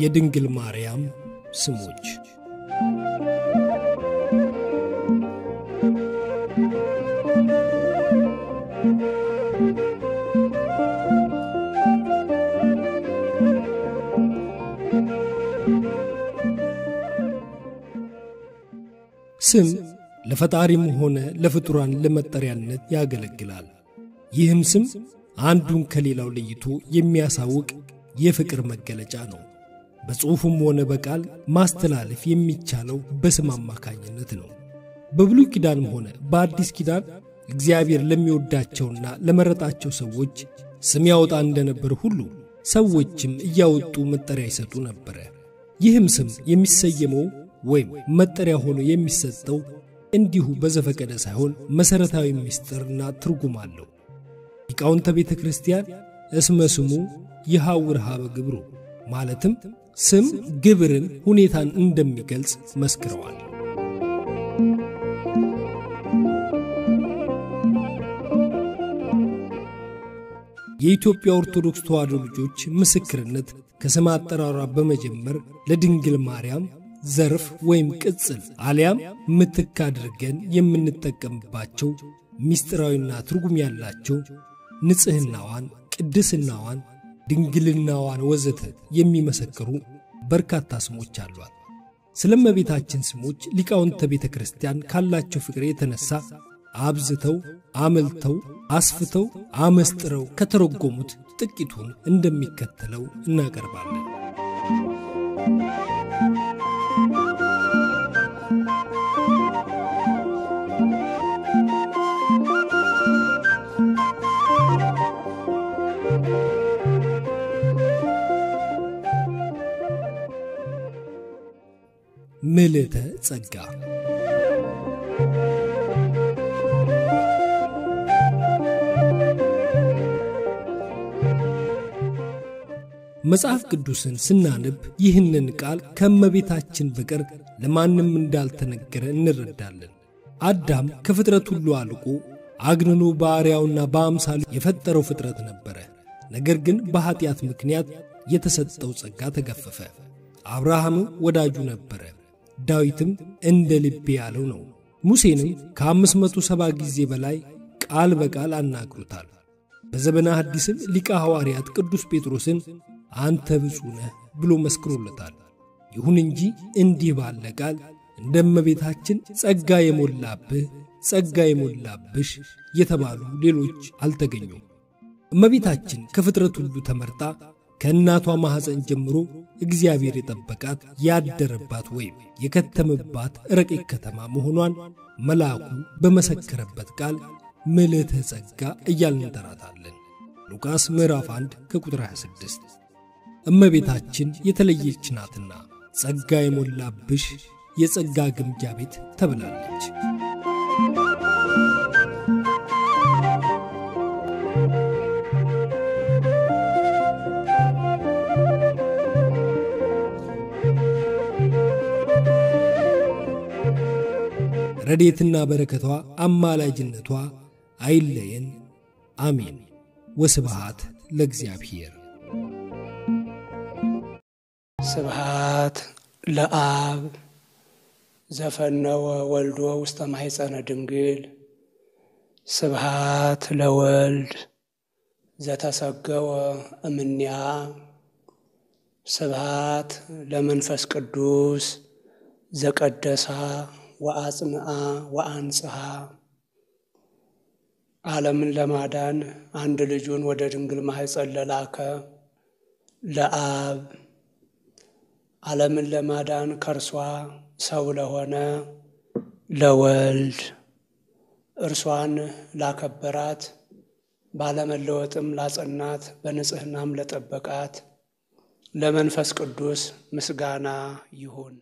የድንግል ማርያም ስሞች። ስም ለፈጣሪም ሆነ ለፍጡራን ለመጠሪያነት ያገለግላል። ይህም ስም አንዱን ከሌላው ለይቶ የሚያሳውቅ የፍቅር መገለጫ ነው። በጽሑፍም ሆነ በቃል ማስተላለፍ የሚቻለው በስም አማካኝነት ነው። በብሉይ ኪዳንም ሆነ በአዲስ ኪዳን እግዚአብሔር ለሚወዳቸውና ለመረጣቸው ሰዎች ስም ያወጣ እንደነበር ሁሉ ሰዎችም እያወጡ መጠሪያ ይሰጡ ነበረ። ይህም ስም የሚሰየመው ወይም መጠሪያ ሆኖ የሚሰጠው እንዲሁ በዘፈቀደ ሳይሆን መሠረታዊ ምስጢርና ትርጉም አለው። ሊቃውንተ ቤተ ክርስቲያን እስመ ስሙ ይሐውር ሀበ ግብሩ ማለትም ስም ግብርን፣ ሁኔታን እንደሚገልጽ መስክረዋል። የኢትዮጵያ ኦርቶዶክስ ተዋሕዶ ልጆች ምስክርነት ከስም አጠራሯ በመጀመር ለድንግል ማርያም ዘርፍ ወይም ቅጽል አሊያም ምትክ አድርገን የምንጠቀምባቸው ምስጢራዊና ትርጉም ያላቸው ንጽሕናዋን፣ ቅድስናዋን፣ ድንግልናዋን ወዘተ የሚመሰክሩ በርካታ ስሞች አሏት። ስለ እመቤታችን ስሞች ሊቃውንተ ቤተ ክርስቲያን ካላቸው ፍቅር የተነሳ አብዝተው አመልተው አስፍተው አመስጥረው ከተረጎሙት ጥቂቱን እንደሚከተለው እናቀርባለን። ምልዕተ ጸጋ መጽሐፍ ቅዱስን ስናነብ ይህንን ቃል ከእመቤታችን በቀር ለማንም እንዳልተነገረ እንረዳለን። አዳም ከፍጥረት ሁሉ አልቆ አግንኖ በአርያውና በአምሳሉ የፈጠረው ፍጥረት ነበረ። ነገር ግን በኀጢአት ምክንያት የተሰጠው ጸጋ ተገፈፈ። አብርሃምም ወዳጁ ነበረ፣ ዳዊትም እንደ ልቤ ያለው ነው። ሙሴንም ከአምስት መቶ ሰባ ጊዜ በላይ ቃል በቃል አናግሮታል። በዘመነ ሐዲስም ሊቀ ሐዋርያት ቅዱስ ጴጥሮስን አንተ ብፁዕ ነህ ብሎ መስክሮለታል። ይሁን እንጂ እንዲህ ባለ ቃል እንደ እመቤታችን ጸጋ የሞላብህ ጸጋ የሞላብሽ የተባሉ ሌሎች አልተገኙም። እመቤታችን ከፍጥረት ሁሉ ተመርጣ ከእናቷ ማኅፀን ጀምሮ እግዚአብሔር የጠበቃት ያደረባት ወይም የከተመባት ረቂቅ ከተማ መሆኗን መልአኩ በመሰከረበት ቃል ምልዕተ ጸጋ እያልን እንጠራታለን። ሉቃስ ምዕራፍ 1 ከቁጥር 26 እመቤታችን የተለየች ናትና ጸጋ የሞላብሽ የጸጋ ግምጃ ቤት ተብላለች። ረዴትና በረከቷ አማላጅነቷ አይለየን። አሜን። ወስብሃት ለእግዚአብሔር። ስብሃት ለአብ ዘፈነወ ወልዶ ውስተ ማሕፀነ ድንግል ስብሃት ለወልድ ዘተሰገወ እምኔያ ስብሃት ለመንፈስ ቅዱስ ዘቀደሳ ወአጽንአ ወአንጽሐ። ዓለምን ለማዳን አንድ ልጁን ወደ ድንግል ማሕፀን ለላከ። ለአብ ዓለምን ለማዳን ከእርሷ ሰው ለሆነ። ለወልድ እርሷን ላከበራት ባለመለወጥም ላጸናት በንጽሕናም ለጠበቃት። ለመንፈስ ቅዱስ ምስጋና ይሁን።